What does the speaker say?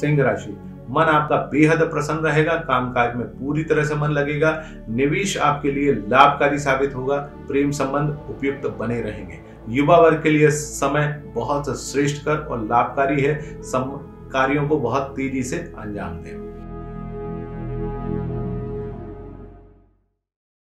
सिंह राशि। मन आपका बेहद प्रसन्न रहेगा, कामकाज में पूरी तरह से मन लगेगा, निवेश आपके लिए लाभकारी साबित होगा, प्रेम संबंध उपयुक्त बने रहेंगे। युवा वर्ग के लिए समय बहुत श्रेष्ठ कर और लाभकारी है, सम कार्यों को बहुत तेज़ी से अंजाम दें।